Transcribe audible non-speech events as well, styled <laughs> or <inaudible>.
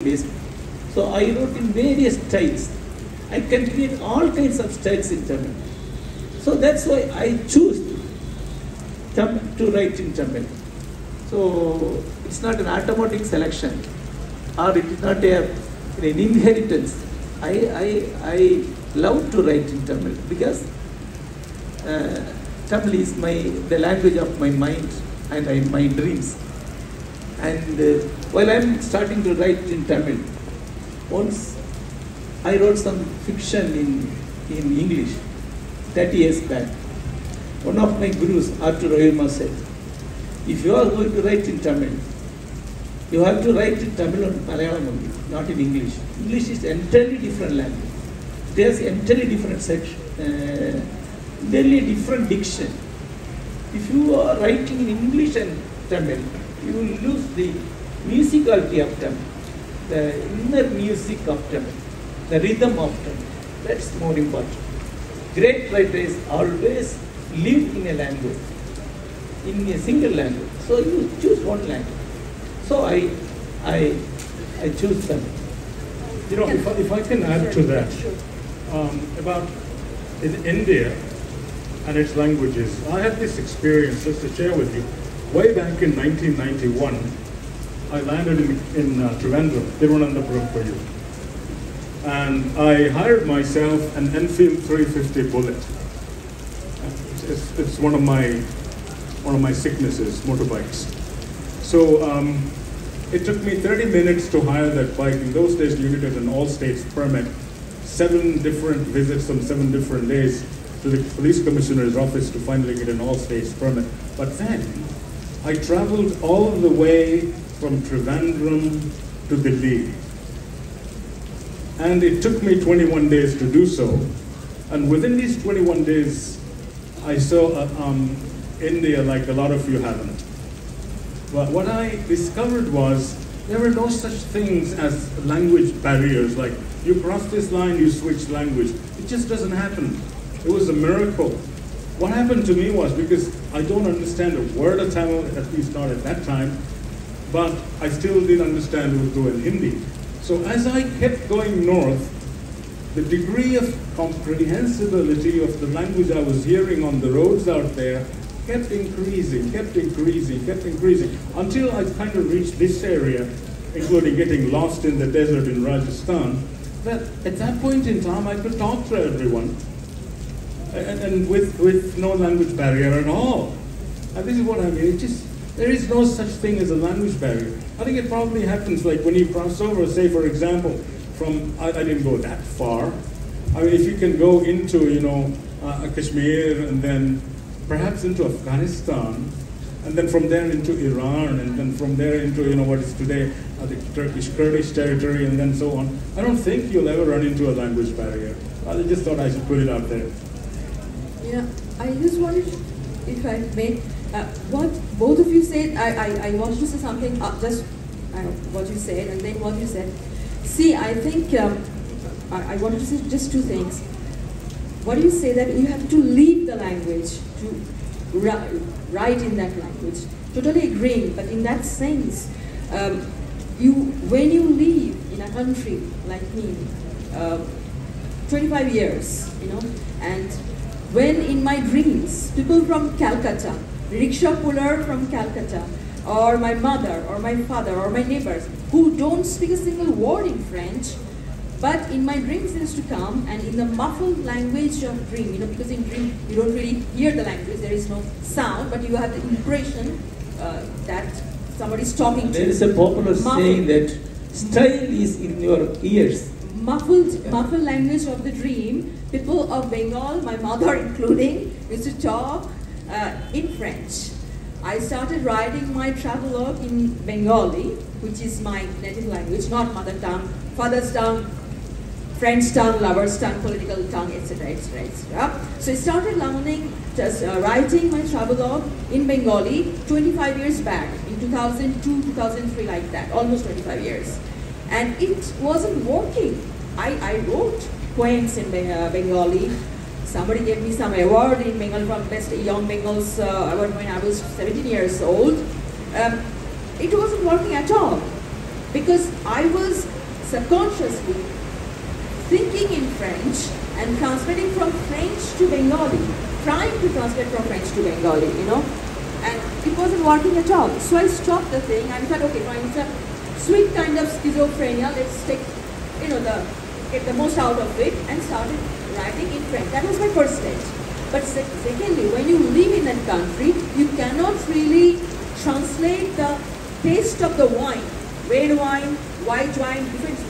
So I wrote in various styles. I create all kinds of styles in Tamil. So that's why I choose Tam- to write in Tamil. So it's not an automatic selection or it is not a, an inheritance. I, I, I love to write in Tamil because uh, Tamil is my, the language of my mind and I, my dreams. And uh, while I'm starting to write in Tamil, once I wrote some fiction in, in English 30 years back. One of my gurus, Arthur Oyama, said, if you are going to write in Tamil, you have to write in Tamil and Malayalam only, not in English. English is entirely different language. There's entirely different section, uh, entirely different diction. If you are writing in English and Tamil, you will lose the musicality of Tamil, the inner music of Tamil, the rhythm of Tamil. That's more important. Great writers always live in a language, in a single language. So you choose one language. So I, I, I choose them. You know, if I, if I can add to that, um, about in India and its languages, I had this experience just to share with you. Way back in 1991, I landed in, in uh, Trivandrum, Thiruvananthapuram for you. And I hired myself an Enfield 350 Bullet. It's, it's, one of my one of my sicknesses, motorbikes. So um, it took me 30 minutes to hire that bike. In those days, you needed an all states permit, seven different visits on seven different days to the police commissioner's office to finally get an all states permit. But then I traveled all the way from Trivandrum to Delhi. And it took me 21 days to do so. And within these 21 days, I saw uh, um, India like a lot of you haven't. But what I discovered was there were no such things as language barriers, like you cross this line, you switch language. It just doesn't happen. It was a miracle. What happened to me was because I don't understand a word of Tamil, at least not at that time, but I still did understand Urdu and Hindi. So as I kept going north, the degree of comprehensibility of the language I was hearing on the roads out there kept increasing, kept increasing, kept increasing, until I kind of reached this area, including getting lost in the desert in Rajasthan, that at that point in time I could talk to everyone, and, and with, with no language barrier at all. And this is what I mean, it just, there is no such thing as a language barrier. I think it probably happens like when you cross over, say for example, from, I, I didn't go that far. I mean, if you can go into, you know, uh, Kashmir and then perhaps into Afghanistan, and then from there into Iran, and then from there into, you know, what is today uh, the Turkish Kurdish territory, and then so on. I don't think you'll ever run into a language barrier. I just thought I should put it out there. Yeah, I just wanted, if I may, uh, what both of you said, I, I, I wanted to say something, uh, just uh, what you said, and then what you said. See, I think um, I, I wanted to say just two things. What do you say that you have to leave the language to write in that language? Totally agreeing, but in that sense, um, you when you live in a country like me, uh, 25 years, you know, and when in my dreams, people from Calcutta, rickshaw puller from Calcutta, or my mother, or my father, or my neighbors, who don't speak a single word in French, but in my dreams used to come and in the muffled language of dream, you know, because in dream you don't really hear the language, there is no sound, but you have the impression uh, that somebody's talking to you. There is a popular Muffled. saying that style is in your ears. Muffled, muffled language of the dream, people of Bengal, my mother <laughs> including, used to talk uh, in French. I started writing my travelogue in Bengali, which is my native language, not mother tongue, father's tongue, French tongue, lover's tongue, political tongue, etc., etc., etc. So I started learning, just uh, writing my travelogue in Bengali 25 years back, in 2002, 2003, like that, almost 25 years. And it wasn't working. I, I wrote poems in uh, Bengali. Somebody gave me some award in Bengal from Best Young Bengals uh, award when I was 17 years old. Um, it wasn't working at all. because I was subconsciously thinking in French and translating from French to Bengali, trying to translate from French to Bengali, you know, and it wasn't working at all. So I stopped the thing and thought, okay, fine, it's a sweet kind of schizophrenia. Let's take, you know, the get the most out of it and started writing in French. That was my first stage. But secondly, when you live in that country, you cannot really translate the taste of the wine, red wine, white wine, different